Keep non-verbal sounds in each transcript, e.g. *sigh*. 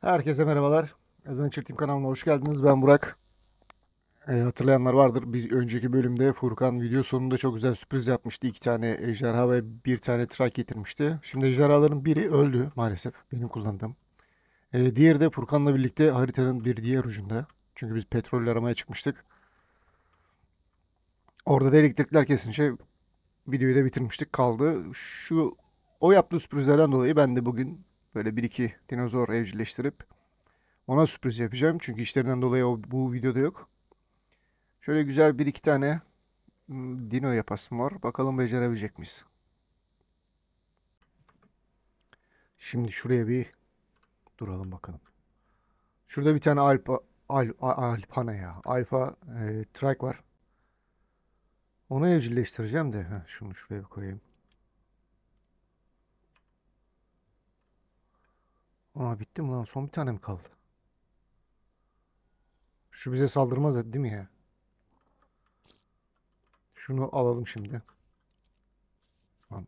Herkese merhabalar. Adventure Team kanalına hoş geldiniz. Ben Burak. Ee, hatırlayanlar vardır. Bir önceki bölümde Furkan video sonunda çok güzel sürpriz yapmıştı. İki tane ejderha ve bir tane trak getirmişti. Şimdi ejderhaların biri öldü maalesef. Benim kullandığım. Ee, diğeri de Furkan'la birlikte haritanın bir diğer ucunda. Çünkü biz petrol aramaya çıkmıştık. Orada da elektrikler kesince videoyu da bitirmiştik. Kaldı. Şu o yaptığı sürprizlerden dolayı ben de bugün böyle bir iki dinozor evcilleştirip ona sürpriz yapacağım. Çünkü işlerinden dolayı o bu videoda yok. Şöyle güzel bir iki tane hmm, dino yapasım var. Bakalım becerebilecek miyiz? Şimdi şuraya bir duralım bakalım. Şurada bir tane alfa al, a- alpana ya. Alfa e, trike var. Onu evcilleştireceğim de. Heh, şunu şuraya koyayım. Aa bitti mi lan? Son bir tane mi kaldı? Şu bize saldırmaz değil mi ya? Şunu alalım şimdi. Tamam.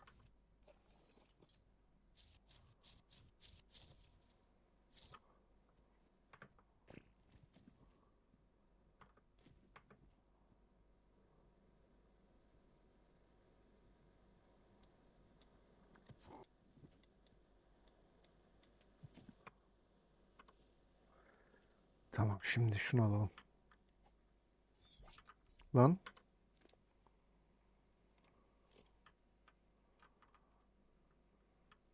Tamam şimdi şunu alalım. Lan.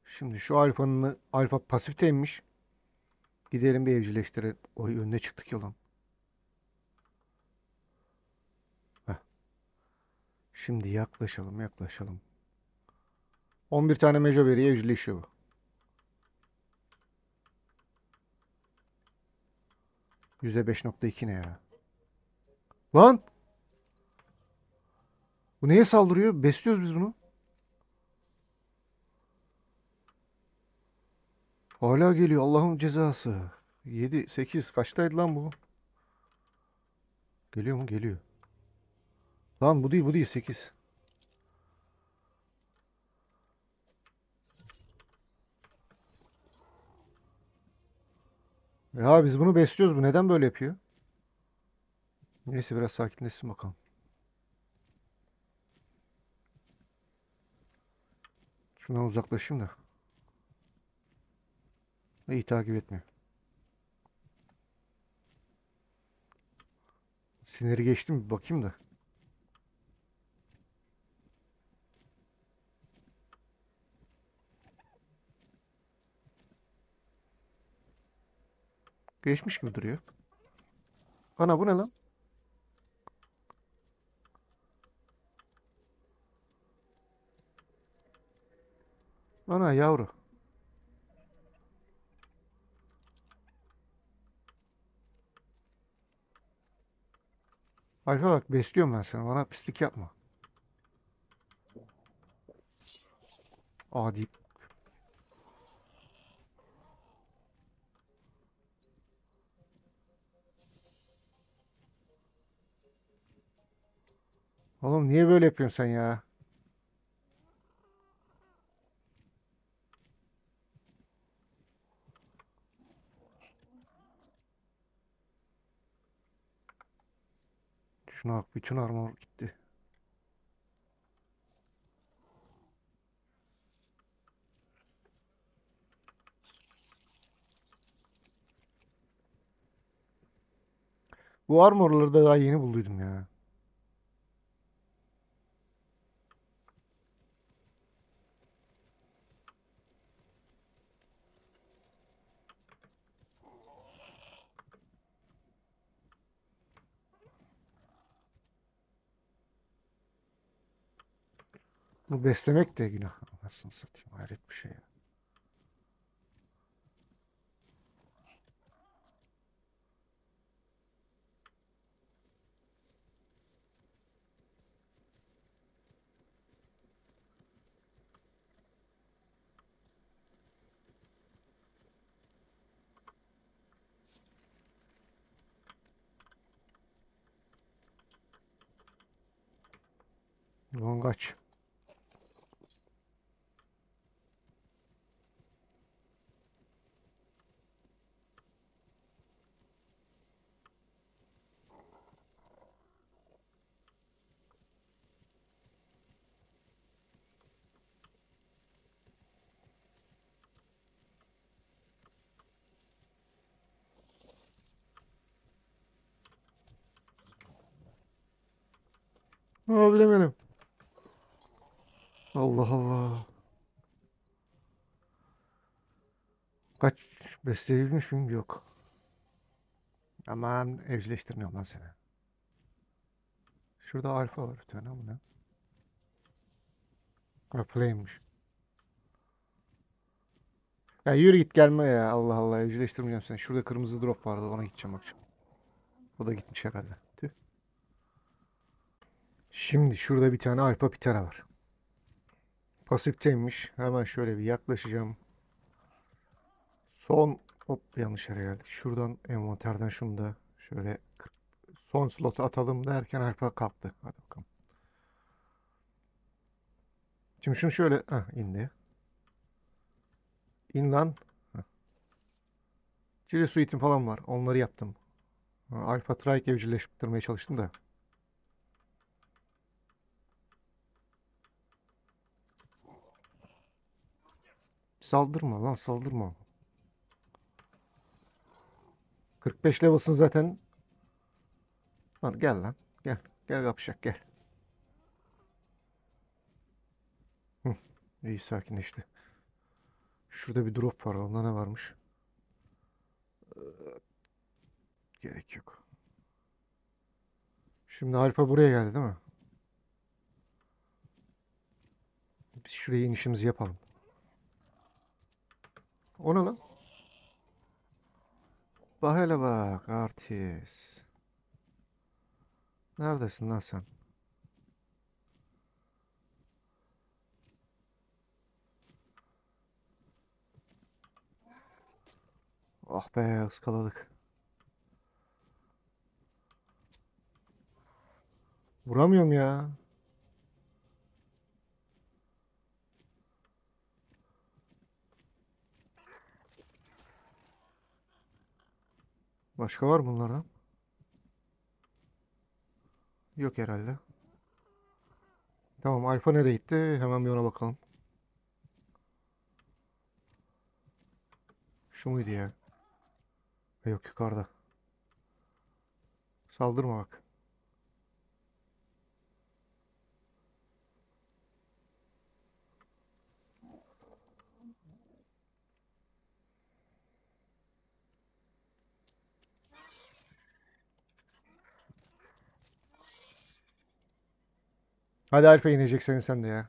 Şimdi şu alfanın alfa pasifteymiş. Gidelim bir evcilleştirelim. Oy önüne çıktık ya lan. Heh. Şimdi yaklaşalım yaklaşalım. 11 tane mejo veriye evcilleşiyor bu. %5.2 ne ya? Lan! Bu neye saldırıyor? Besliyoruz biz bunu. Hala geliyor Allah'ın cezası. 7, 8 kaçtaydı lan bu? Geliyor mu? Geliyor. Lan bu değil bu değil 8. Ya biz bunu besliyoruz. Bu neden böyle yapıyor? Neyse biraz sakinleşsin bakalım. Şundan uzaklaşayım da. İyi takip etmiyor. Siniri geçti mi? Bakayım da. Geçmiş gibi duruyor. Ana bu ne lan? Ana yavru. Alfa bak besliyorum ben seni. Bana pislik yapma. Adi. Oğlum niye böyle yapıyorsun sen ya? Şuna bak bütün armor gitti. Bu armorları da daha yeni bulduydum ya. Bu beslemek de günah. Anasını satayım. Hayret bir şey ya. Ulan Aa bilemedim. Allah Allah. Kaç besleyebilmiş miyim? Yok. Aman evcilleştirmiyorum lan seni. Şurada alfa var bir tane ama ne? Ha play'miş. Ya yürü git gelme ya. Allah Allah evcilleştirmeyeceğim seni. Şurada kırmızı drop vardı ona gideceğim akşam. O da gitmiş herhalde. Şimdi şurada bir tane alfa pitera var. Pasifteymiş. Hemen şöyle bir yaklaşacağım. Son hop yanlış yere geldik. Şuradan envanterden şunu da şöyle son slotu atalım derken alfa kalktı. Hadi bakalım. Şimdi şunu şöyle Heh, indi. İn lan. Cile suite'im falan var. Onları yaptım. Alfa Trike evcilleştirmeye çalıştım da. Saldırma lan saldırma. 45 level'sın zaten. Lan gel lan. Gel. Gel kapışak gel. Hı, iyi sakinleşti. Şurada bir drop var. Onda ne varmış? Ee, Gerek yok. Şimdi alfa buraya geldi değil mi? Biz şuraya inişimizi yapalım. O ne lan? Bak hele bak artist. Neredesin lan sen? Ah be ıskaladık. Vuramıyorum ya. Başka var mı bunlardan? Yok herhalde. Tamam alfa nereye gitti? Hemen bir ona bakalım. Şu muydu ya? Yok yukarıda. Saldırma bak. Hadi alfa ineceksin sen de ya.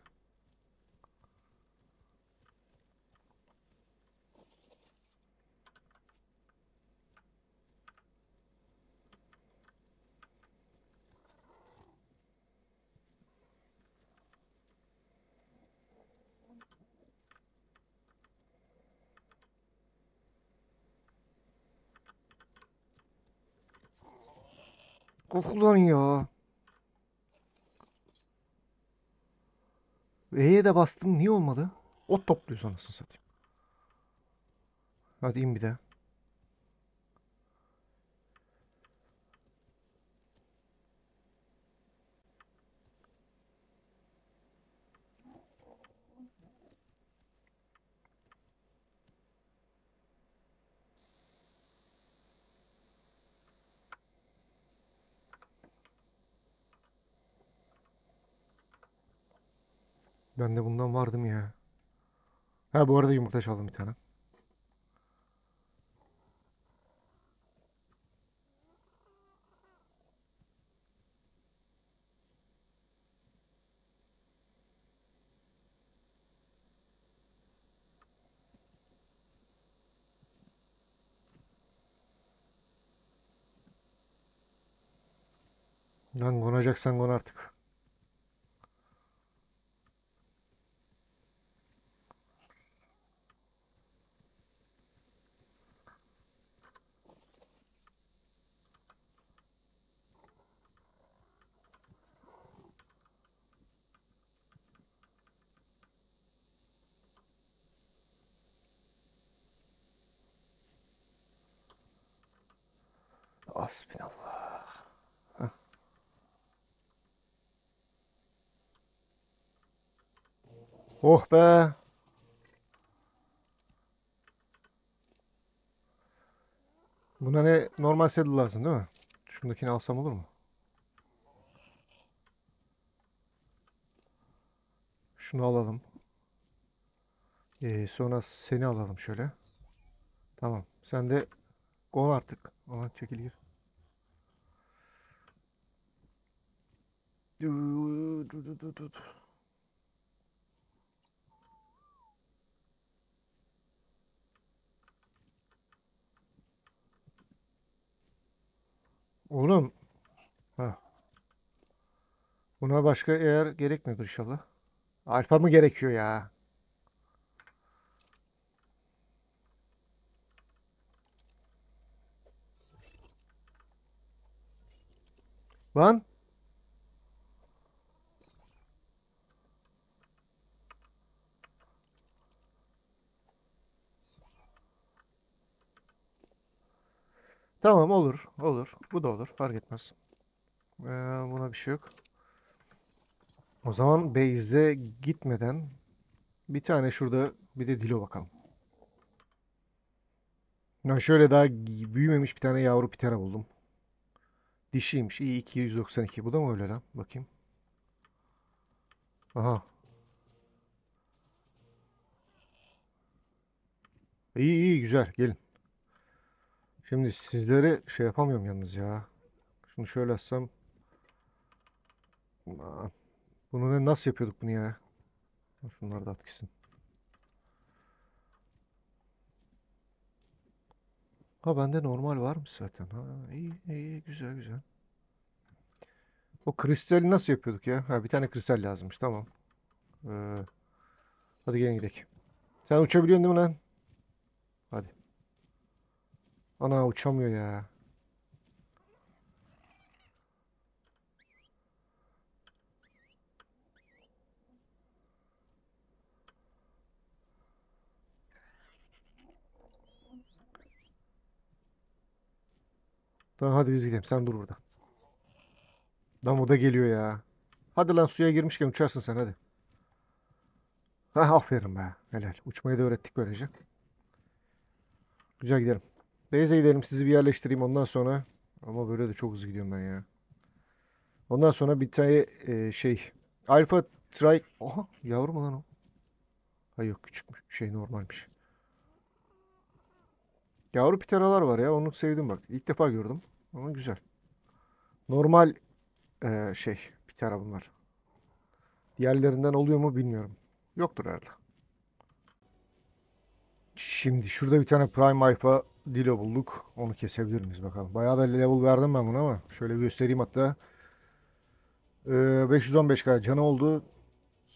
Of ulan ya. E'ye de bastım. Niye olmadı? Ot topluyoruz anasını satayım. Hadi in bir daha. Ben de bundan vardım ya. Ha bu arada yumurta çaldım bir tane. Lan konacaksan kon artık. Hasbinallah. Heh. Oh be. Buna ne normal saddle lazım değil mi? Şundakini alsam olur mu? Şunu alalım. Ee, sonra seni alalım şöyle. Tamam. Sen de gon artık. Aman çekil gir. Oğlum. Ha. Buna başka eğer gerekmiyordur inşallah. Alfa mı gerekiyor ya? Lan. Tamam olur. Olur. Bu da olur. Fark etmez. Ee, buna bir şey yok. O zaman base'e gitmeden bir tane şurada bir de Dilo bakalım. Ya şöyle daha büyümemiş bir tane yavru pitera buldum. Dişiymiş. İyi 292. Bu da mı öyle lan? Bakayım. Aha. İyi iyi güzel. Gelin. Şimdi sizlere şey yapamıyorum yalnız ya. Şunu şöyle. Aman. Bunu ne nasıl yapıyorduk bunu ya? Şunları da at gitsin. Ha bende normal varmış zaten. Ha iyi iyi güzel güzel. O kristali nasıl yapıyorduk ya? Ha bir tane kristal lazımmış tamam. Ee, hadi gelin gidelim. Sen uçabiliyorsun değil mi lan? Hadi. Ana uçamıyor ya. Tamam hadi biz gidelim. Sen dur burada. Lan o da geliyor ya. Hadi lan suya girmişken uçarsın sen hadi. Ha aferin be. Helal. Uçmayı da öğrettik böylece. Güzel gidelim. Base'e gidelim. Sizi bir yerleştireyim ondan sonra. Ama böyle de çok hızlı gidiyorum ben ya. Ondan sonra bir tane e, şey. Alpha Trike. Oha yavru mu lan o? Hayır yok küçükmüş. Şey normalmiş. Yavru piteralar var ya. Onu sevdim bak. İlk defa gördüm. Ama güzel. Normal e, şey pitera bunlar. Diğerlerinden oluyor mu bilmiyorum. Yoktur herhalde. Şimdi şurada bir tane Prime Alpha Dilo bulduk. Onu kesebilir miyiz bakalım. Bayağı da level verdim ben buna ama şöyle bir göstereyim hatta. Ee, 515k canı oldu.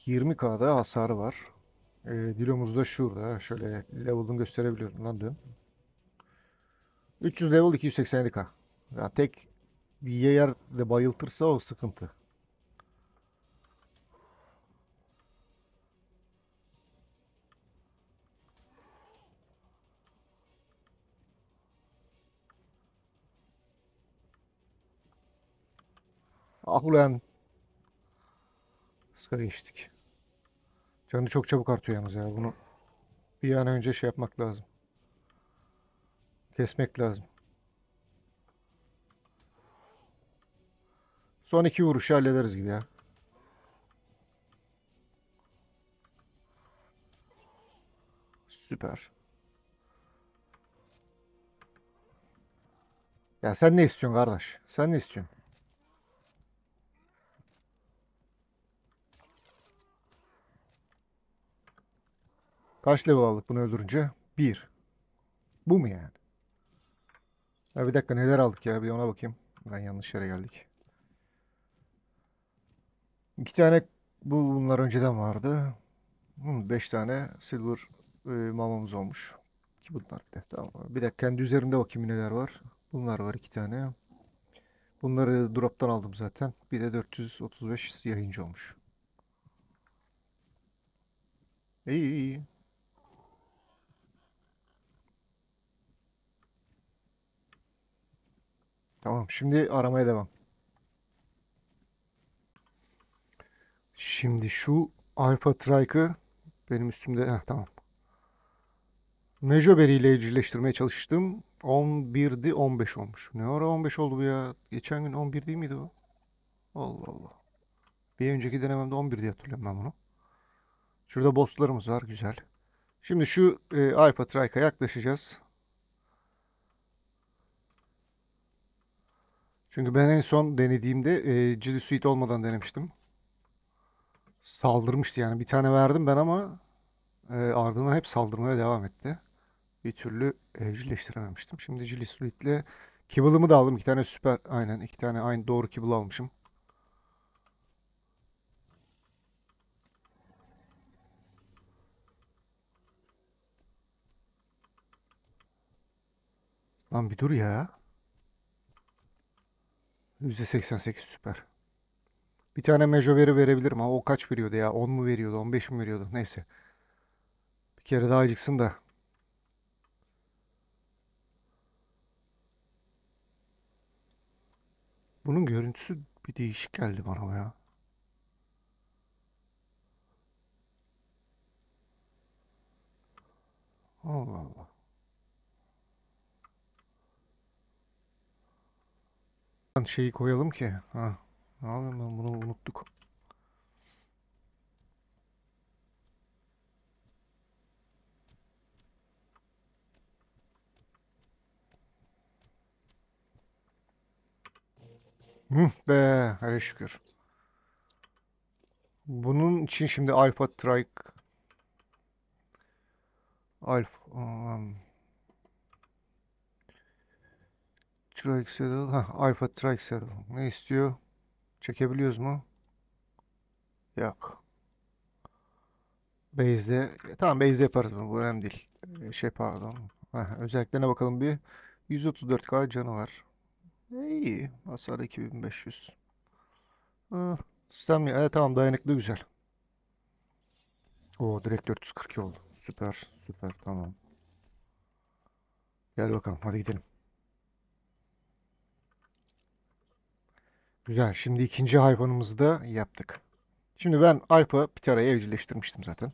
20k'da hasarı var. Ee, Dilo'muz da şurada. Şöyle level'ını gösterebiliyorum lan dön. 300 level 287k. Ya tek bir yerde bayıltırsa o sıkıntı. Ah ulan. Iska geçtik. Canı çok çabuk artıyor yalnız ya. Bunu bir an önce şey yapmak lazım. Kesmek lazım. Son iki vuruşu hallederiz gibi ya. Süper. Ya sen ne istiyorsun kardeş? Sen ne istiyorsun? Kaç level aldık bunu öldürünce? Bir. Bu mu yani? Ya bir dakika neler aldık ya bir ona bakayım. Ben yanlış yere geldik. İki tane bu bunlar önceden vardı. Hmm, beş tane silver e, mamamız olmuş. Ki bunlar bir de. Tamam. Bir dakika kendi üzerimde bakayım neler var. Bunlar var iki tane. Bunları drop'tan aldım zaten. Bir de 435 yayıncı olmuş. İyi iyi iyi. Tamam şimdi aramaya devam. Şimdi şu Alpha Trike'ı benim üstümde Heh, tamam. Mejoberry ile evcilleştirmeye çalıştım. 11'di 15 olmuş. Ne ara 15 oldu bu ya? Geçen gün 11 değil miydi o? Allah Allah. Bir önceki denememde 11 diye hatırlıyorum ben bunu. Şurada bosslarımız var. Güzel. Şimdi şu e, Alpha Trike'a yaklaşacağız. Çünkü ben en son denediğimde e, G Suite olmadan denemiştim. Saldırmıştı yani. Bir tane verdim ben ama e, ardından hep saldırmaya devam etti. Bir türlü evcilleştirememiştim. Şimdi G Suite'le Kibble'ımı da aldım. İki tane süper. Aynen. iki tane aynı doğru Kibble almışım. Lan bir dur ya. %88 süper. Bir tane Mejo veri verebilirim ama o kaç veriyordu ya? 10 mu veriyordu? 15 mi veriyordu? Neyse. Bir kere daha acıksın da. Bunun görüntüsü bir değişik geldi bana ya. Allah Allah. Şeyi koyalım ki. Ha. Ne yapayım ben bunu unuttuk. Hı be, hele şükür. Bunun için şimdi Alpha Trike Alpha um, Trike Saddle ha Alpha Trike Saddle ne istiyor? Çekebiliyoruz mu? Yok. Base'de e, tamam base'de yaparız bunu. Bu önemli değil. E, Şey pardon. Heh, özelliklerine bakalım bir. 134k canı var. E, İyi. Hasar 2500. Ah, sistem ya. Evet, tamam dayanıklı güzel. O direkt 442 oldu. Süper. Süper. Tamam. Gel bakalım. Hadi gidelim. Güzel. Şimdi ikinci hayvanımızı da yaptık. Şimdi ben Alfa Ptera'yı evcilleştirmiştim zaten.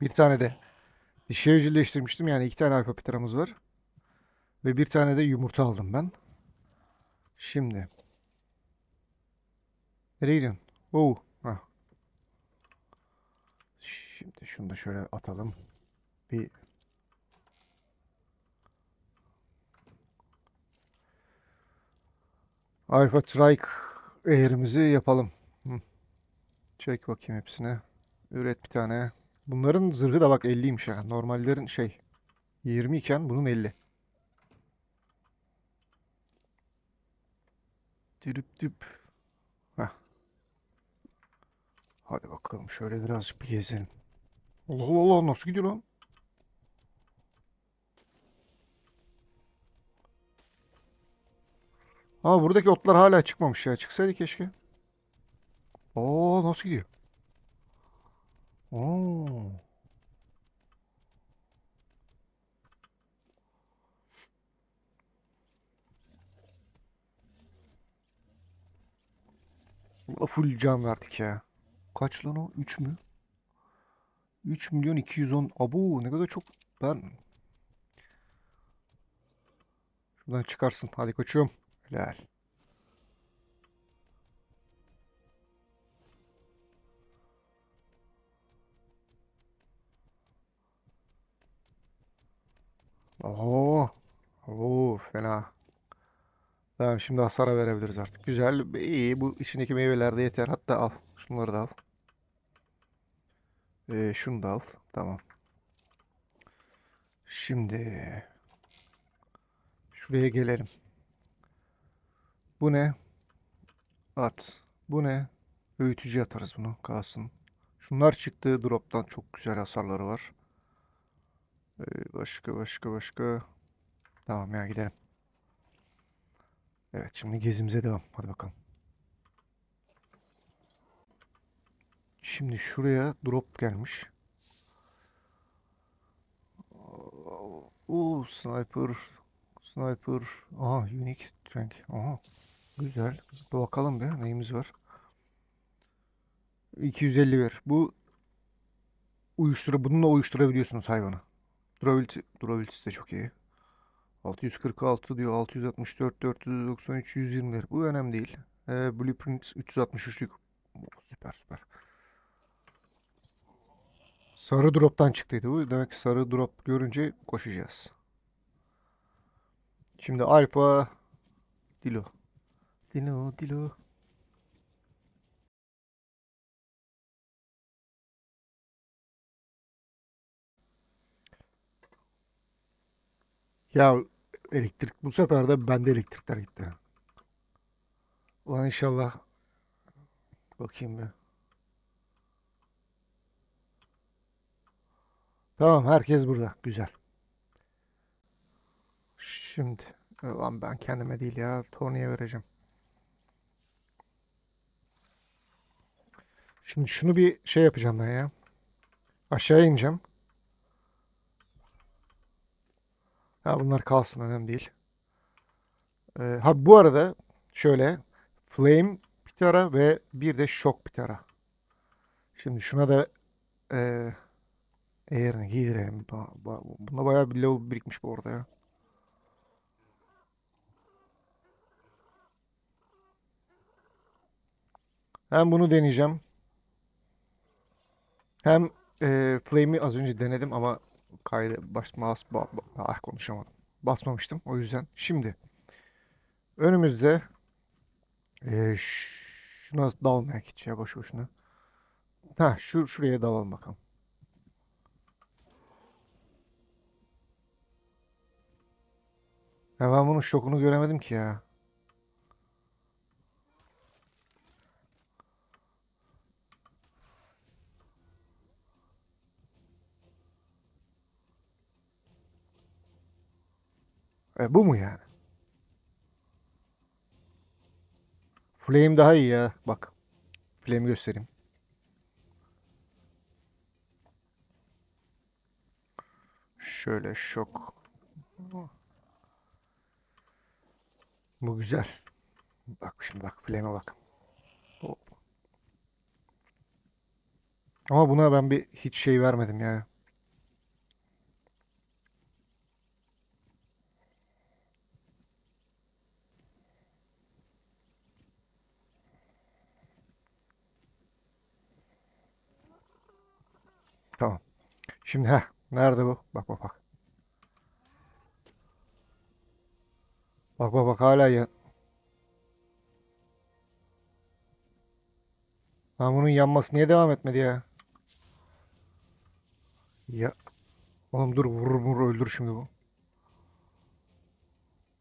Bir tane de dişi evcilleştirmiştim. Yani iki tane Alfa Ptera'mız var. Ve bir tane de yumurta aldım ben. Şimdi. Nereye gidiyorsun? Oo. Hah. Şimdi şunu da şöyle atalım. Bir Alpha Trike eğrimizi yapalım. Çek bakayım hepsine. Üret bir tane. Bunların zırhı da bak 50'ymiş ha. Normallerin şey 20 iken bunun 50. Dürüp düp. Heh. Hadi bakalım şöyle birazcık bir gezelim. Allah Allah nasıl gidiyor lan? Aa buradaki otlar hala çıkmamış ya. Çıksaydı keşke. Oo nasıl gidiyor? Oo. Full can verdik ya. Kaç lan o? 3 mü? 3 milyon 210. Abu ne kadar çok. Ben şuradan çıkarsın. Hadi koçum. Helal. Oo. Oo fena. Tamam şimdi hasara verebiliriz artık. Güzel. iyi. Bu içindeki meyveler de yeter. Hatta al. Şunları da al. Ee, şunu da al. Tamam. Şimdi şuraya gelelim. Bu ne? At. Bu ne? Öğütücü atarız bunu. Kalsın. Şunlar çıktı drop'tan. Çok güzel hasarları var. Ee, başka başka başka. Tamam ya gidelim. Evet şimdi gezimize devam. Hadi bakalım. Şimdi şuraya drop gelmiş. Oo, sniper. Sniper. Aha unique trank. Aha. Güzel. Bir bakalım bir neyimiz var. 250 ver. Bu uyuştura bununla uyuşturabiliyorsunuz hayvanı. Durability, durability'si de çok iyi. 646 diyor. 664, 493, 120 ver. Bu önemli değil. Ee, Blueprint 363'lük. Oo, Süper süper. Sarı drop'tan çıktıydı bu. Demek ki sarı drop görünce koşacağız. Şimdi alfa Dilo. Dilo, Dilo. Ya elektrik bu sefer de bende elektrikler gitti. Ulan inşallah bakayım bir. Tamam herkes burada. Güzel. Şimdi ulan ben kendime değil ya Tony'ye vereceğim. Şimdi şunu bir şey yapacağım ben ya. Aşağıya ineceğim. Ha bunlar kalsın önemli değil. Ee, ha bu arada şöyle Flame bir tara ve bir de Shock bir tara. Şimdi şuna da e, eğerini giydirelim. Bunda bayağı bir level birikmiş bu arada ya. Hem bunu deneyeceğim. Hem e, Flame'i az önce denedim ama kaydı baş mouse ba- ba- ah konuşamadım. Basmamıştım o yüzden. Şimdi önümüzde e, şuna dalmayak hiç ya boş boşuna. Ha şu şuraya dalalım bakalım. Ya ben bunun şokunu göremedim ki ya. E, bu mu yani? Flame daha iyi ya. Bak. Flame göstereyim. Şöyle şok. Bu güzel. Bak şimdi bak flame'e bak. Ama buna ben bir hiç şey vermedim ya. Tamam. Şimdi ha nerede bu? Bak bak bak. Bak bak bak hala ya. Lan bunun yanması niye devam etmedi ya? Ya oğlum dur vurur vurur öldür şimdi bu.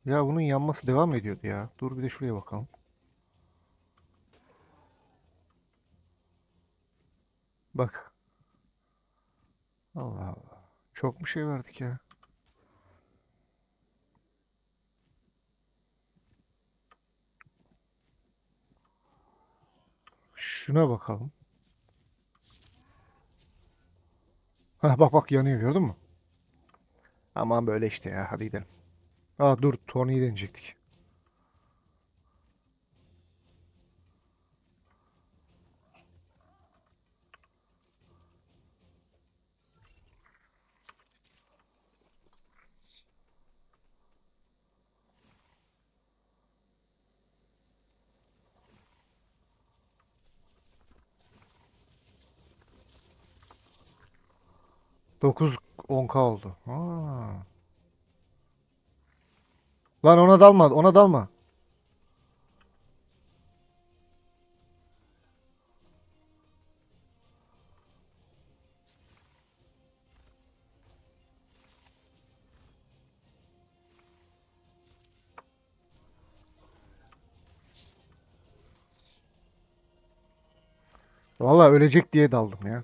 Ya bunun yanması devam ediyordu ya. Dur bir de şuraya bakalım. Bak. Allah Allah. Çok mu şey verdik ya? Şuna bakalım. Ha bak bak yanıyor gördün mü? Aman böyle işte ya hadi gidelim. Aa dur Tony'yi deneyecektik. Dokuz 10k oldu. Aa. Lan ona dalma, ona dalma. Vallahi ölecek diye daldım ya.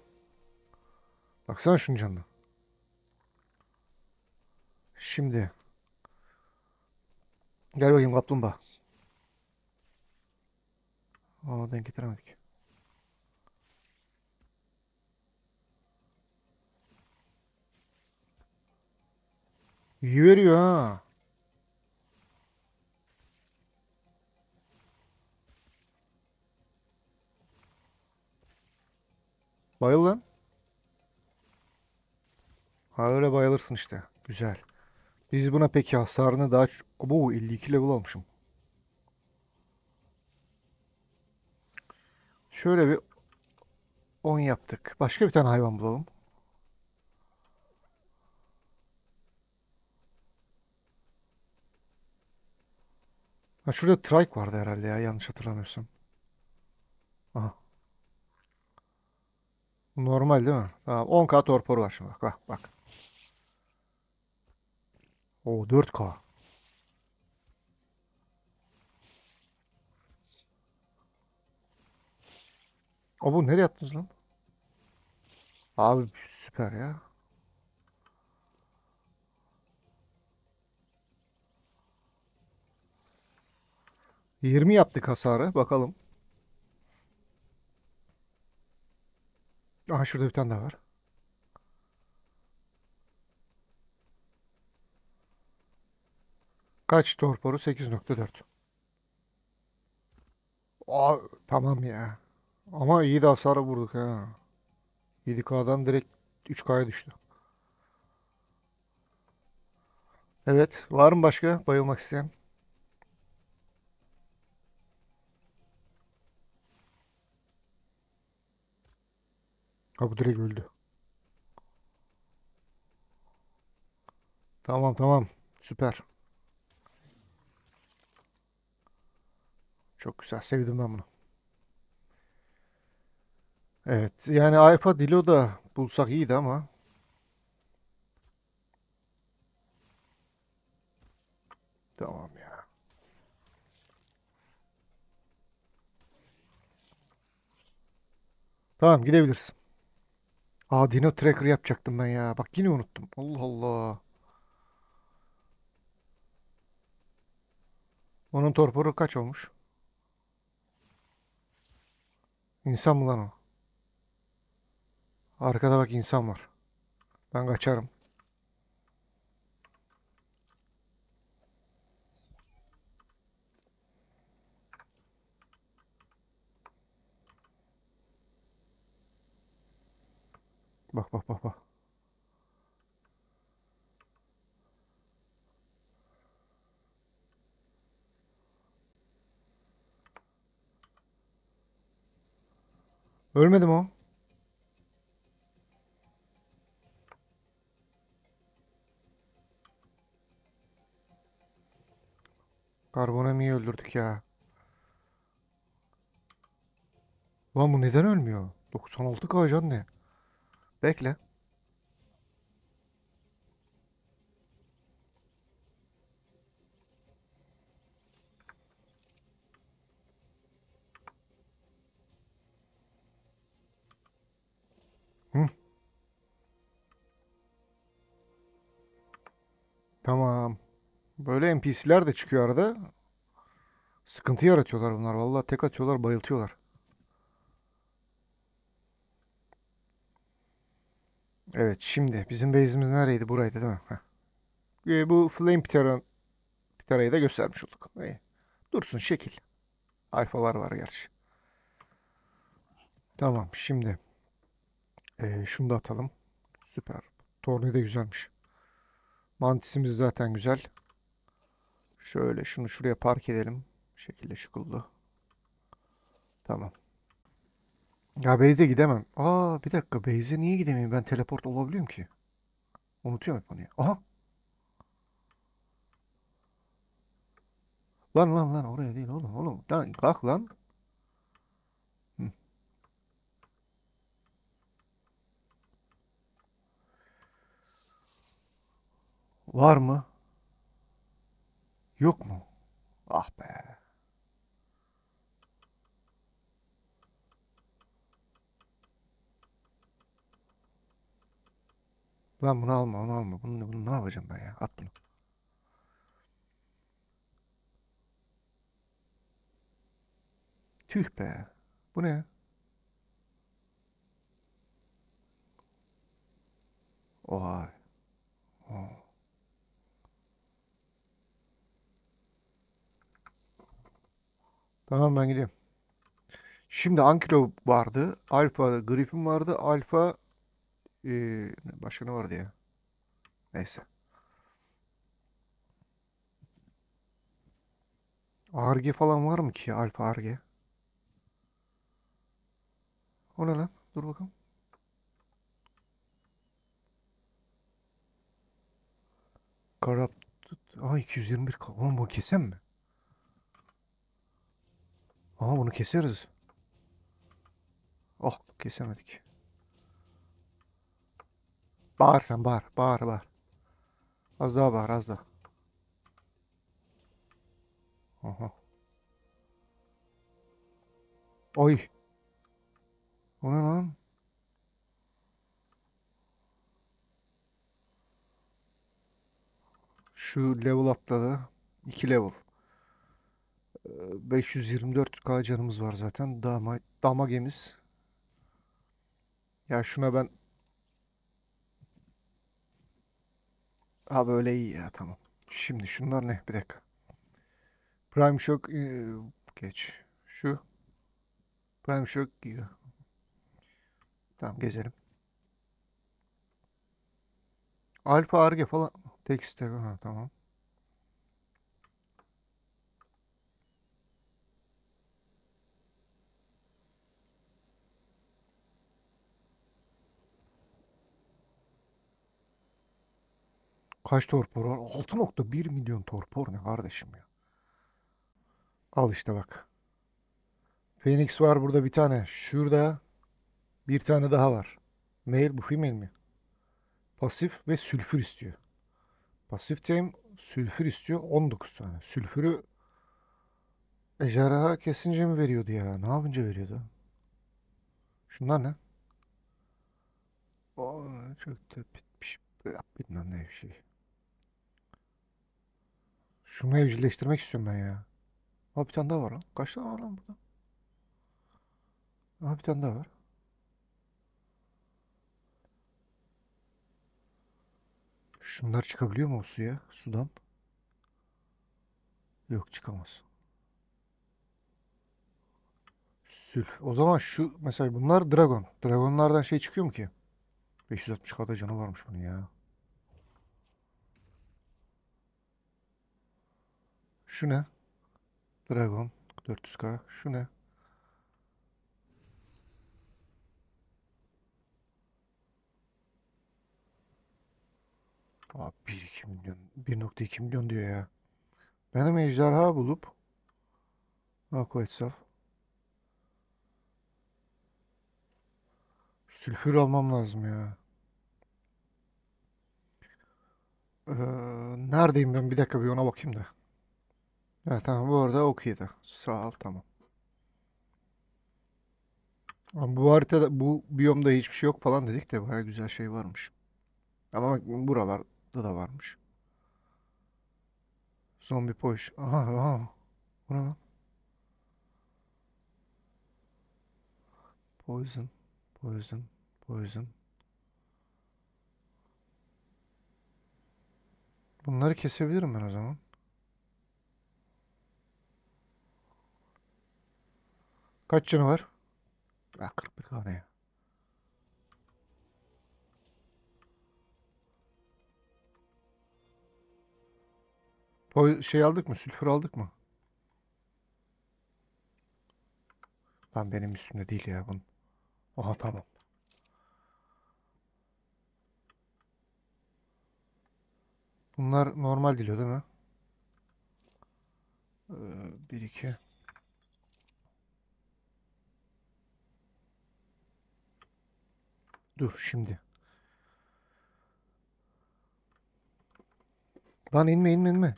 Baksana şunun canına. Şimdi. Gel bakayım kaplumbağa. Aa denk getiremedik. İyi veriyor ha. Bayıl lan. Ha öyle bayılırsın işte. Güzel. Biz buna peki hasarını daha... Bu 52 level almışım. Şöyle bir 10 yaptık. Başka bir tane hayvan bulalım. Ha şurada trike vardı herhalde ya yanlış hatırlamıyorsam. Aha. Normal değil mi? Tamam 10k torpor var şimdi bak bak bak. O 4K. O bu nereye attınız lan? Abi süper ya. Yirmi yaptık hasarı. Bakalım. Aha şurada bir tane daha var. Kaç torporu? 8.4. Aa, tamam ya. Ama iyi de hasara vurduk ha. 7K'dan direkt 3K'ya düştü. Evet. Var mı başka bayılmak isteyen? Ha bu direkt öldü. Tamam tamam. Süper. Çok güzel. Sevdim ben bunu. Evet. Yani Alfa Dilo da bulsak iyiydi ama. Tamam ya. Tamam gidebiliriz. Aa Dino Tracker yapacaktım ben ya. Bak yine unuttum. Allah Allah. Onun torporu kaç olmuş? İnsan mı lan o? Arkada bak insan var. Ben kaçarım. Bak bak bak bak. Ölmedi mi o? Karbonemiyi öldürdük ya. Lan bu neden ölmüyor? 96 ajan ne? Bekle. Tamam. Böyle NPC'ler de çıkıyor arada. Sıkıntı yaratıyorlar bunlar. Vallahi tek atıyorlar, bayıltıyorlar. Evet, şimdi bizim base'imiz nereydi? Buraydı değil mi? Heh. Ee, bu Flame Ptera, Ptera'yı da göstermiş olduk. İyi. Dursun şekil. Alfalar var gerçi. Tamam, şimdi ee, şunu da atalım. Süper. Tornado güzelmiş. Mantisimiz zaten güzel. Şöyle şunu şuraya park edelim. Bu şekilde şıkıldı. Tamam. Ya base'e gidemem. Aa bir dakika base'e niye gidemeyim? Ben teleport olabiliyorum ki. Unutuyorum hep onu ya. Aha. Lan lan lan oraya değil oğlum oğlum. Lan kalk lan. Var mı? Yok mu? Ah be. Lan bunu alma onu alma. Bunu, bunu ne yapacağım ben ya? At bunu. Tüh be. Bu ne? Oha. Oh. Tamam ben gidiyorum. Şimdi Ankilo vardı. Alfa Griffin vardı. Alfa ee, başka ne vardı ya? Neyse. Arge falan var mı ki? Alfa Arge. O ne lan? Dur bakalım. Corrupted. Aa 221 ka- Oğlum bu kesem mi? Ama bunu keseriz. Oh kesemedik. Bağır sen bağır. Bağır bağır. Az daha bağır az daha. Aha. Oy. O ne lan? Şu level atladı. 2 level. Ee, 524k canımız var zaten. Dama, damagemiz. Ya şuna ben... Ha böyle iyi ya tamam. Şimdi şunlar ne? Bir dakika. Prime Shock geç. Şu. Prime Shock giyiyor. Tamam gezelim. Alfa Arge falan. Tek. Ha, tamam. Kaç torpor var? 6.1 milyon torpor ne kardeşim ya. Al işte bak. Phoenix var burada bir tane. Şurada bir tane daha var. Male bu female mi? Pasif ve sülfür istiyor. Pasif tame sülfür istiyor 19 tane. Sülfürü ejderha kesince mi veriyordu ya? Ne yapınca veriyordu? Şunlar ne? O çok da bitmiş. Bilmem ne bir şey. Şunu evcilleştirmek istiyorum ben ya. Aa bir tane daha var lan. Kaç tane var lan burada? Aa bir tane daha var. Şunlar çıkabiliyor mu o suya? Sudan? Yok çıkamaz. Sülf. O zaman şu mesela bunlar dragon. Dragonlardan şey çıkıyor mu ki? 560 kadar canı varmış bunun ya. Şu ne? Dragon 400k. Şu ne? Aa, 1-2 milyon. 1.2 milyon diyor ya. Benim ejderha bulup Aqua itself. Sülfür almam lazım ya. Ee, neredeyim ben? Bir dakika bir ona bakayım da. Ha, tamam bu arada okeydi. Sağ ol tamam. Ama bu haritada bu biyomda hiçbir şey yok falan dedik de baya güzel şey varmış. Ama bak buralarda da varmış. Zombi poş. Aha aha. Bu ne lan? Poison. Poison. Poison. Bunları kesebilirim ben o zaman. Kaç canı var? Ah 41 tane ya. O şey aldık mı? Sülfür aldık mı? Lan benim üstümde değil ya bunun. Aha tamam. Bunlar normal diliyor değil mi? Ee, 1 2 Dur şimdi. Lan inme inme inme.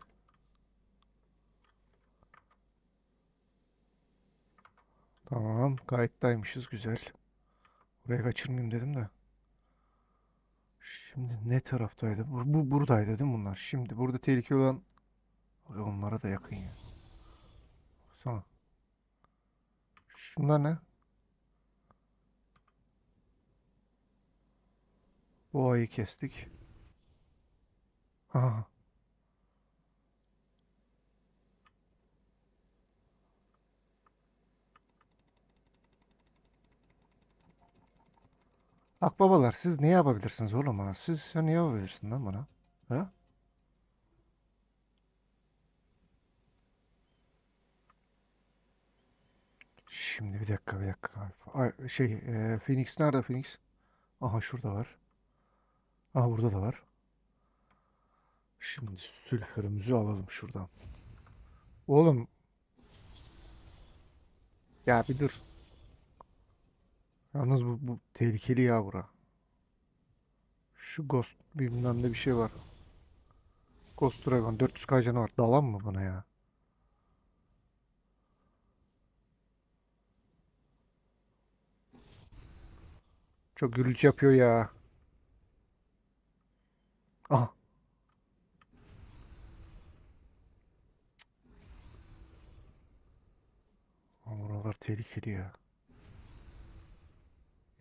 Tamam kayıttaymışız güzel. Oraya kaçırmayayım dedim de. Şimdi ne taraftaydı? Bu, bu buradaydı değil mi bunlar? Şimdi burada tehlike olan onlara da yakın ya. Baksana. Şunlar ne? Bu ayı kestik. Ha. Akbabalar siz ne yapabilirsiniz oğlum bana? Siz sen ne yapabilirsin lan bana? Ha? Şimdi bir dakika bir dakika. Ay, şey e, Phoenix nerede Phoenix? Aha şurada var. Aha burada da var. Şimdi sülfürümüzü alalım şuradan. Oğlum Ya bir dur. Yalnız bu, bu tehlikeli ya bura. Şu Ghost bilmem ne bir şey var. Ghost Dragon 400k canı var. Dalan mı bana ya? Çok gürültü yapıyor ya. Aha. Buralar tehlikeli ya.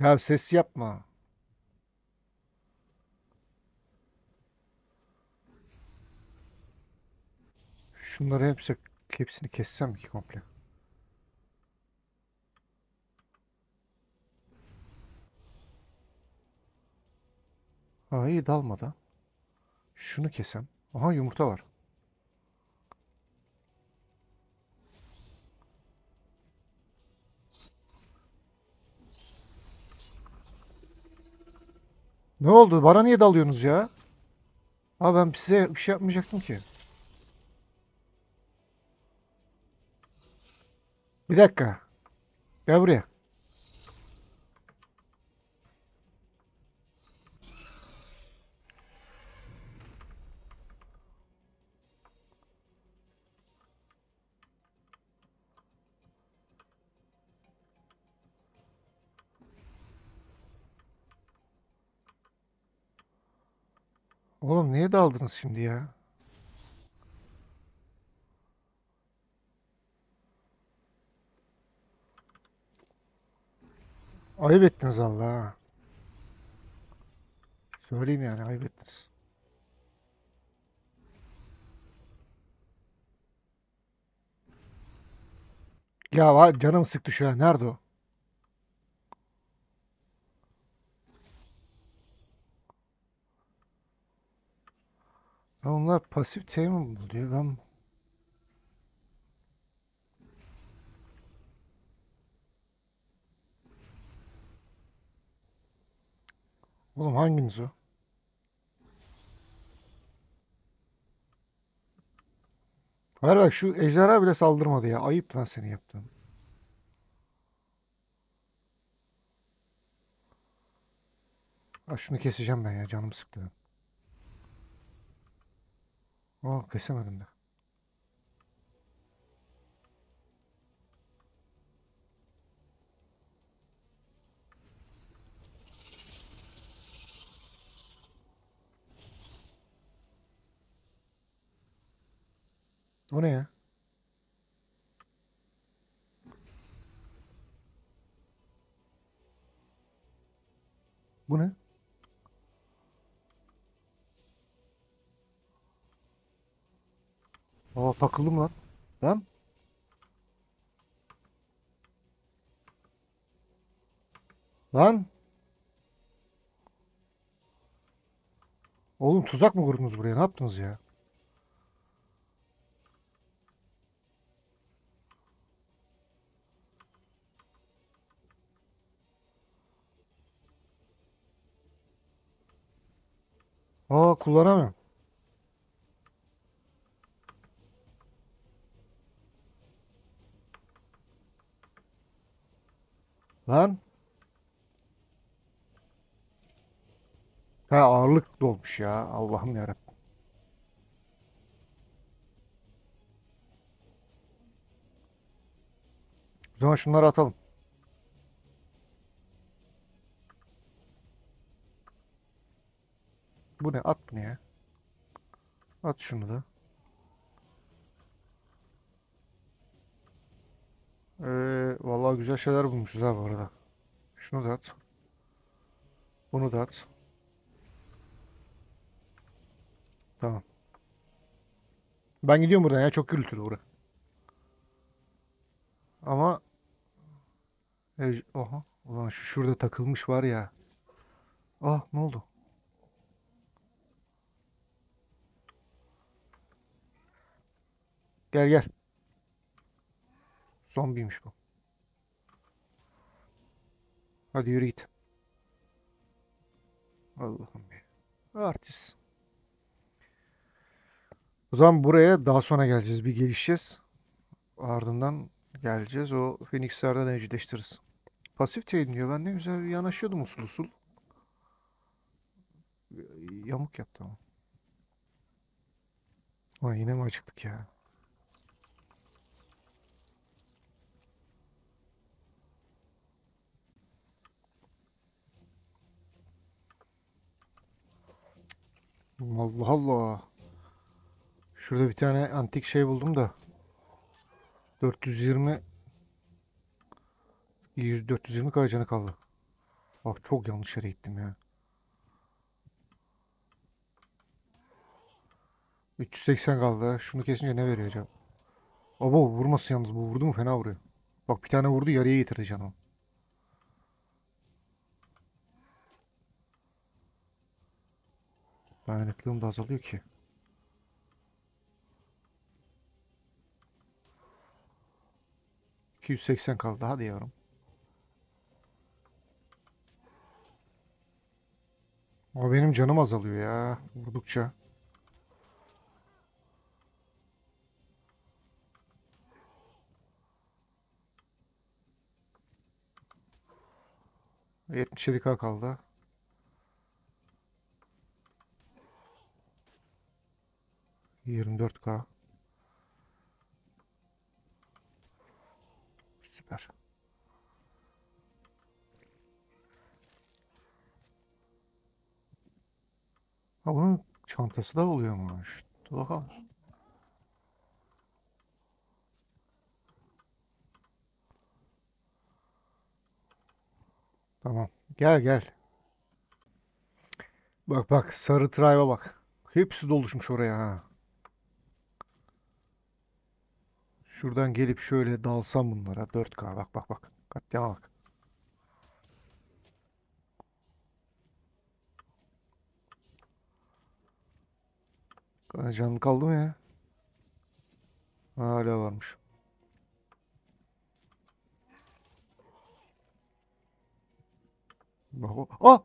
Ya ses yapma. Şunları hepsi hepsini kessem ki komple. Aa iyi dalmadı. Şunu kesem. Aha yumurta var. Ne oldu? Bana niye dalıyorsunuz ya? Abi ben size bir şey yapmayacaktım ki. Bir dakika. Gel buraya. Oğlum niye daldınız şimdi ya? Ayıp ettiniz Allah. Söyleyeyim yani ayıp ettiniz. Ya canım sıktı şu an. Nerede o? Ya onlar pasif temin buluyor. Ben Oğlum hanginiz o? Hayır bak şu ejderha bile saldırmadı ya. Ayıp lan seni yaptığın. Ha şunu keseceğim ben ya. Canım sıktı benim. Aa kesemedim de. O ne ya? Bu ne? Aa takıldım lan. Lan. Lan. Oğlum tuzak mı kurdunuz buraya? Ne yaptınız ya? Aa kullanamıyorum. Lan. Ha ağırlık dolmuş ya. Allah'ım yarabbim. O zaman şunları atalım. Bu ne? At bunu ya. At şunu da. Ee, vallahi güzel şeyler bulmuşuz ha bu arada. Şunu da at. Bunu da at. Tamam. Ben gidiyorum buradan ya. Çok gürültülü bura. Ama Oha. Ulan şu şurada takılmış var ya. Ah ne oldu? Gel gel. Zombiymiş bu. Hadi yürü git. Allah'ım ya. Artist. O zaman buraya daha sonra geleceğiz. Bir gelişeceğiz. Ardından geleceğiz. O Phoenix'lerden evcilleştiririz. Pasif chain diyor. Ben ne güzel yanaşıyordum usul usul. Yamuk yaptı ama. Ay yine mi acıktık ya? Allah Allah. Şurada bir tane antik şey buldum da. 420 100 420 k canı kaldı. Bak çok yanlış yere gittim ya. 380 kaldı. Şunu kesince ne veriyor acaba? Abo vurmasın yalnız bu vurdu mu fena vuruyor. Bak bir tane vurdu yarıya getirdi canım. Dayanıklılığım da azalıyor ki. ...280 kaldı. Hadi yavrum. Ama benim canım azalıyor ya. Vurdukça. Yetmiş yedi K kaldı. Yirmi dört K. Süper. Ha bunun çantası da oluyormuş. Dur bakalım. Tamam. Gel gel. Bak bak sarı tribe'a bak. Hepsi doluşmuş oraya ha. Şuradan gelip şöyle dalsam bunlara 4K bak bak bak. Katliama bak. Canlı kaldı mı ya? Hala varmış. Bak. Ah!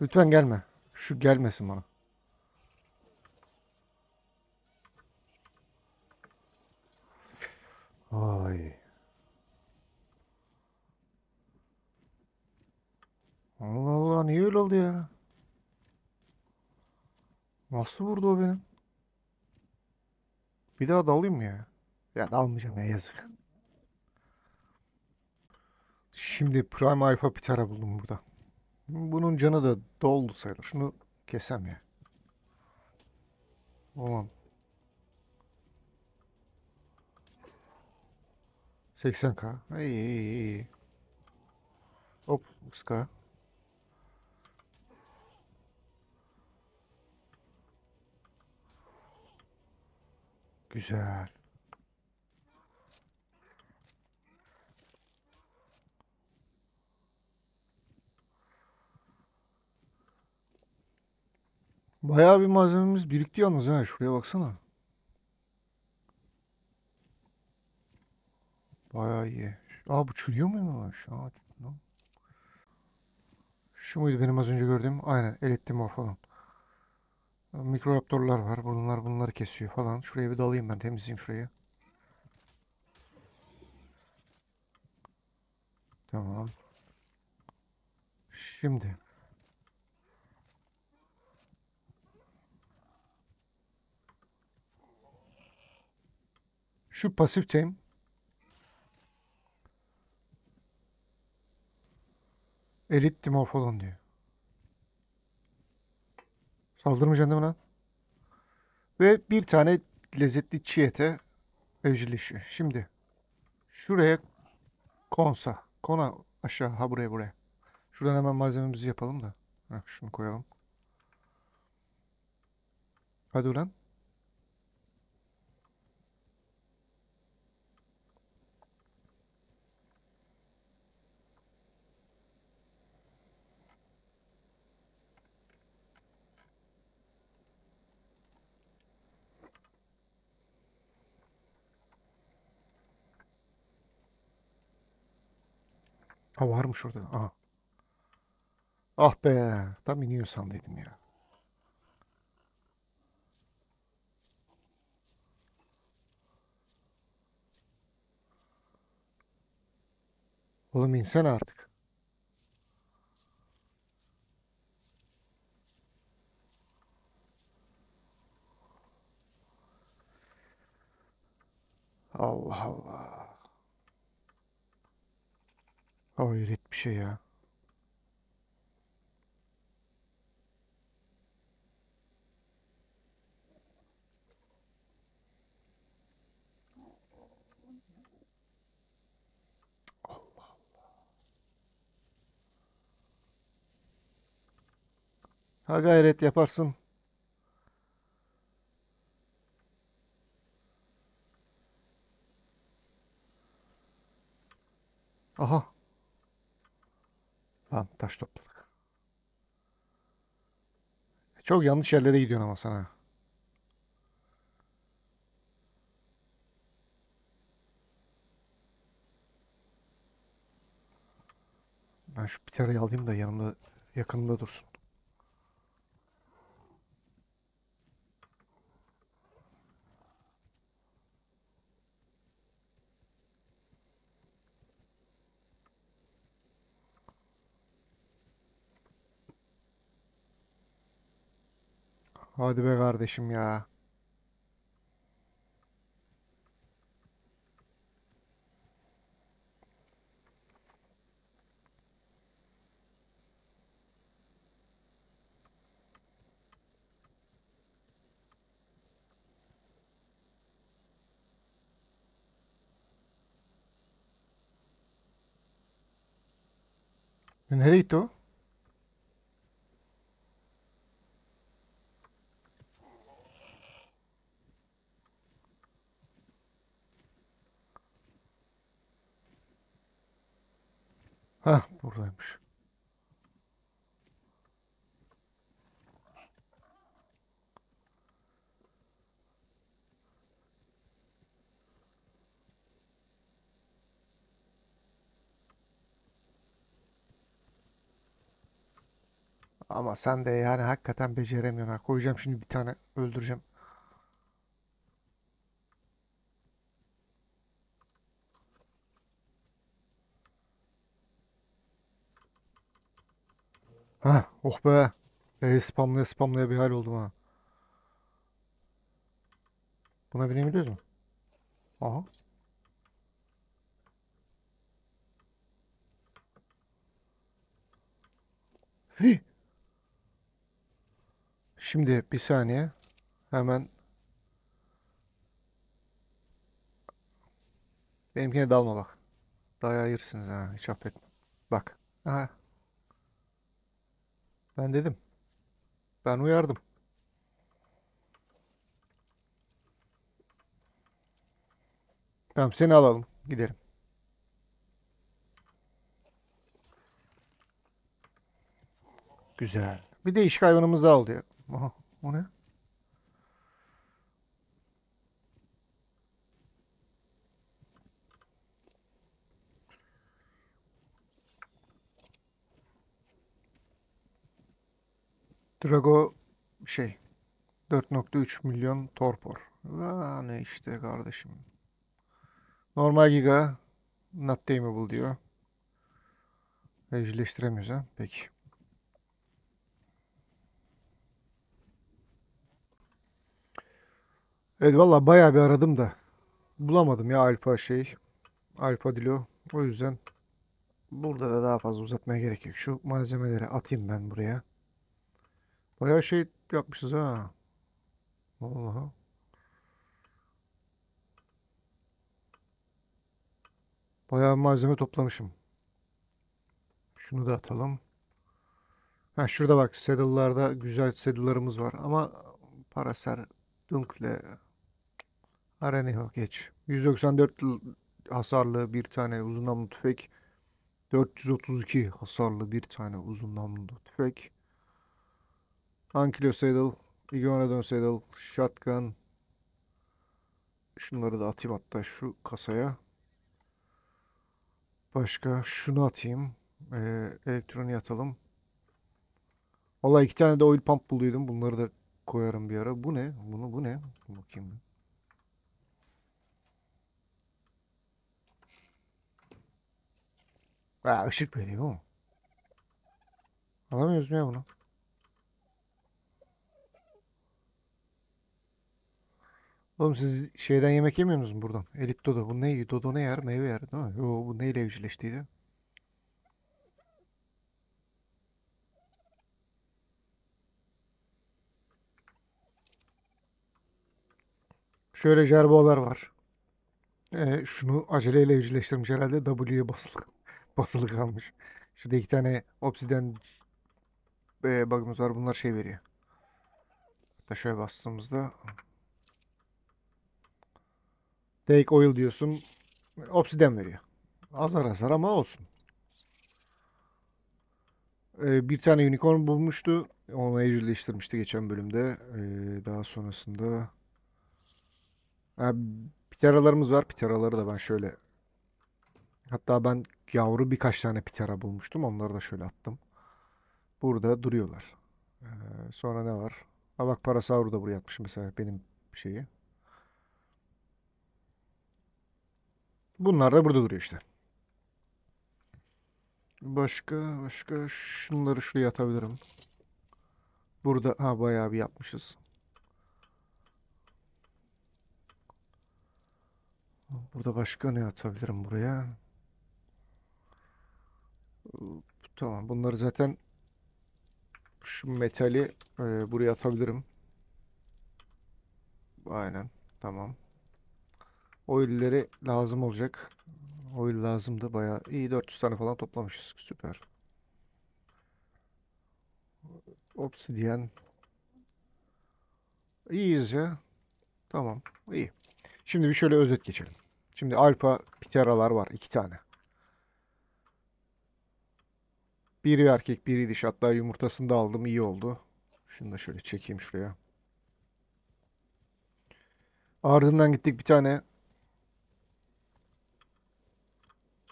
Lütfen gelme. Şu gelmesin bana. Ay. Allah Allah niye öyle oldu ya? Nasıl vurdu o benim? Bir daha dalayım mı ya? Ya dalmayacağım ya yazık. Şimdi Prime Alpha Pitara buldum burada. Bunun canı da doldu sayılır. Şunu kesem ya. Tamam. 80k. İyi iyi iyi. Hop ıska. Güzel. Bayağı bir malzememiz birikti yalnız ha. Şuraya baksana. Bayağı iyi. Aa bu çürüyor muymuş? Aa. Şu muydu benim az önce gördüğüm? Aynen. Elettim falan. Mikroraptorlar var. Bunlar bunları kesiyor falan. Şuraya bir dalayım ben. Temizleyeyim şurayı. Tamam. Şimdi. Şu pasif team Elit dimorfolon diyor. Saldırmayacaksın değil mi lan? Ve bir tane lezzetli çiğ ete evcilleşiyor. Şimdi şuraya konsa. Kona aşağı ha buraya buraya. Şuradan hemen malzememizi yapalım da. Heh, şunu koyalım. Hadi ulan. Ha varmış orada. Aha. Ah be. Tam iniyor sandıydım ya. Oğlum insene artık. Allah Allah. Hayret bir şey ya. Ha gayret yaparsın. Aha. Lan taş topladık. Çok yanlış yerlere gidiyorsun ama sana. Ben şu piterayı alayım da yanımda yakınımda dursun. Hadi be kardeşim ya. Nereye gitti o? Hah buradaymış. Ama sen de yani hakikaten beceremiyorsun. Koyacağım şimdi bir tane öldüreceğim. Ha, oh be. E, spamlaya spamlaya bir hal oldum ha. Buna binebiliyoruz mu? Aha. Hih. Şimdi bir saniye. Hemen benimkine dalma bak. Dayağı yersiniz ha. Hiç affetmem. Bak. Aha. Ben dedim. Ben uyardım. Tamam seni alalım. Gidelim. Güzel. Bir değişik hayvanımız daha oluyor. Aha, o ne? Drago şey 4.3 milyon torpor. Aa, ne işte kardeşim. Normal giga not tameable diyor. Evcilleştiremiyoruz ha. Peki. Evet valla bayağı bir aradım da bulamadım ya alfa şey. Alfa dilo. O yüzden burada da daha fazla uzatmaya gerek yok. Şu malzemeleri atayım ben buraya. Bayağı şey yapmışız ha. Vallahi. Bayağı malzeme toplamışım. Şunu da atalım. Ha şurada bak saddle'larda güzel saddle'larımız var ama Paraser, Dunkle, Arenio geç. 194 l- hasarlı bir tane uzun namlu tüfek. 432 hasarlı bir tane uzun namlu tüfek. Ankilo Saddle, Iguanodon Saddle, Shotgun. Şunları da atayım hatta şu kasaya. Başka şunu atayım. Ee, elektroniği atalım. Vallahi iki tane de oil pump bulduydum. Bunları da koyarım bir ara. Bu ne? Bunu bu ne? Bakayım. bir. Ha, ışık veriyor mu? Alamıyoruz mu ya bunu? Oğlum siz şeyden yemek yemiyorsunuz mu buradan? Elit Dodo. Bu ne? Dodo ne yer? Meyve yer değil mi? Yo, bu neyle evcilleştiydi? Şöyle jerboğalar var. Ee, şunu aceleyle evcilleştirmiş herhalde. W'ye basılı, *laughs* basılı kalmış. Şurada iki tane obsidian e, bug'ımız var. Bunlar şey veriyor. Hatta şöyle bastığımızda Take oil diyorsun. Obsidian veriyor. Azar azar ama olsun. Ee, bir tane unicorn bulmuştu. Onu evcilleştirmişti geçen bölümde. Ee, daha sonrasında ha, piteralarımız var. Piteraları da ben şöyle hatta ben yavru birkaç tane pitera bulmuştum. Onları da şöyle attım. Burada duruyorlar. Ee, sonra ne var? Ha bak Parasaur'u da buraya atmışım mesela benim şeyi. Bunlar da burada duruyor işte. Başka başka şunları şuraya atabilirim. Burada ha bayağı bir yapmışız. Burada başka ne atabilirim buraya? Tamam bunları zaten şu metali e, buraya atabilirim. Aynen tamam. Oil'leri lazım olacak. Oil lazımdı bayağı. iyi 400 tane falan toplamışız. Süper. Obsidian. İyiyiz ya. Tamam. iyi. Şimdi bir şöyle özet geçelim. Şimdi alfa piteralar var. iki tane. Biri erkek, biri dişi. Hatta yumurtasını da aldım. iyi oldu. Şunu da şöyle çekeyim şuraya. Ardından gittik bir tane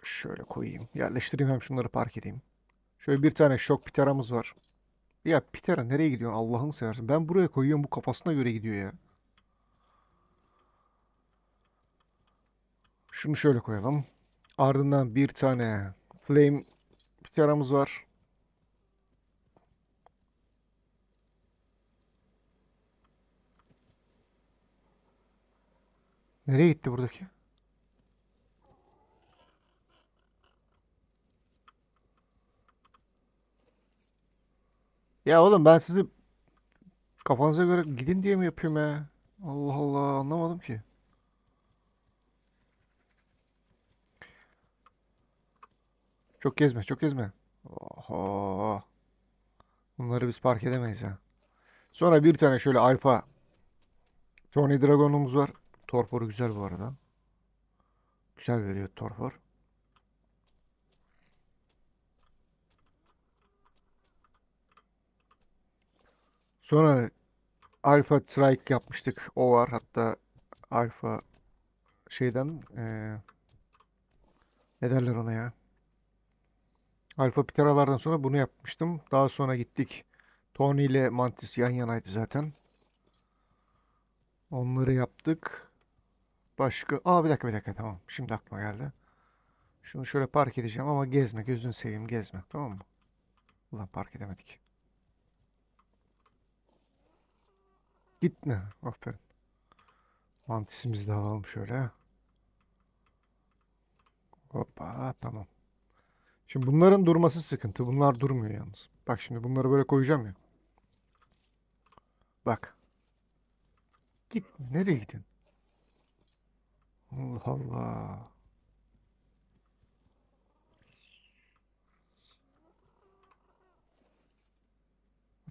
Şöyle koyayım. Yerleştireyim hem şunları park edeyim. Şöyle bir tane şok piteramız var. Ya pitera nereye gidiyorsun Allah'ını seversen. Ben buraya koyuyorum bu kafasına göre gidiyor ya. Şunu şöyle koyalım. Ardından bir tane flame piteramız var. Nereye gitti buradaki? Ya oğlum ben sizi kafanıza göre gidin diye mi yapıyorum ya? Allah Allah anlamadım ki. Çok gezme, çok gezme. Oho. Bunları biz park edemeyiz ha. Sonra bir tane şöyle alfa Tony Dragon'umuz var. Torporu güzel bu arada. Güzel veriyor torpor. Sonra Alpha Trike yapmıştık. O var. Hatta Alpha şeyden eee ne derler ona ya? Alpha Piteralardan sonra bunu yapmıştım. Daha sonra gittik. Tony ile Mantis yan yanaydı zaten. Onları yaptık. Başka... Aa bir dakika bir dakika tamam. Şimdi aklıma geldi. Şunu şöyle park edeceğim ama gezme. Gözünü seveyim gezme. Tamam mı? Ulan park edemedik. Gitme. Aferin. Mantisimizi de alalım şöyle. Hoppa tamam. Şimdi bunların durması sıkıntı. Bunlar durmuyor yalnız. Bak şimdi bunları böyle koyacağım ya. Bak. Git. Nereye gidiyorsun? Allah Allah.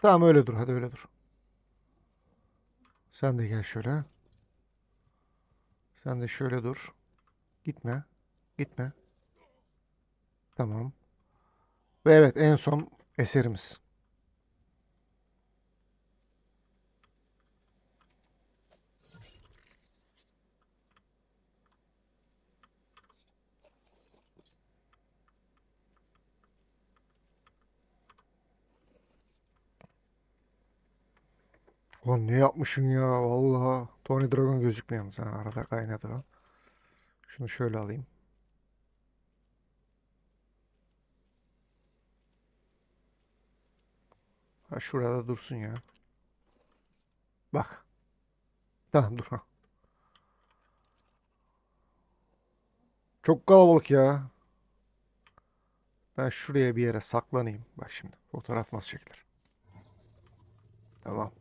Tamam öyle dur. Hadi öyle dur. Sen de gel şöyle. Sen de şöyle dur. Gitme. Gitme. Tamam. Ve evet en son eserimiz. Lan ne yapmışsın ya vallahi. Tony Dragon gözükmüyor yalnız ha, arada kaynadı o. Şunu şöyle alayım. Ha şurada dursun ya. Bak. Tamam dur ha. Çok kalabalık ya. Ben şuraya bir yere saklanayım. Bak şimdi fotoğraf nasıl çekilir. Tamam.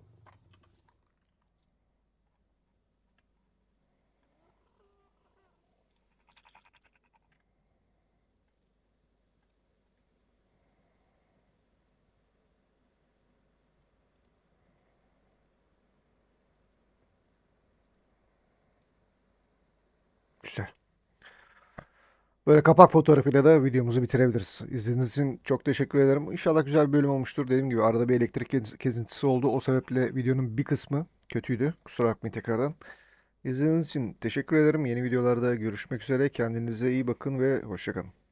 Güzel. Böyle kapak fotoğrafıyla da videomuzu bitirebiliriz. İzlediğiniz için çok teşekkür ederim. İnşallah güzel bir bölüm olmuştur. Dediğim gibi arada bir elektrik kesintisi oldu. O sebeple videonun bir kısmı kötüydü. Kusura bakmayın tekrardan. İzlediğiniz için teşekkür ederim. Yeni videolarda görüşmek üzere. Kendinize iyi bakın ve hoşça kalın.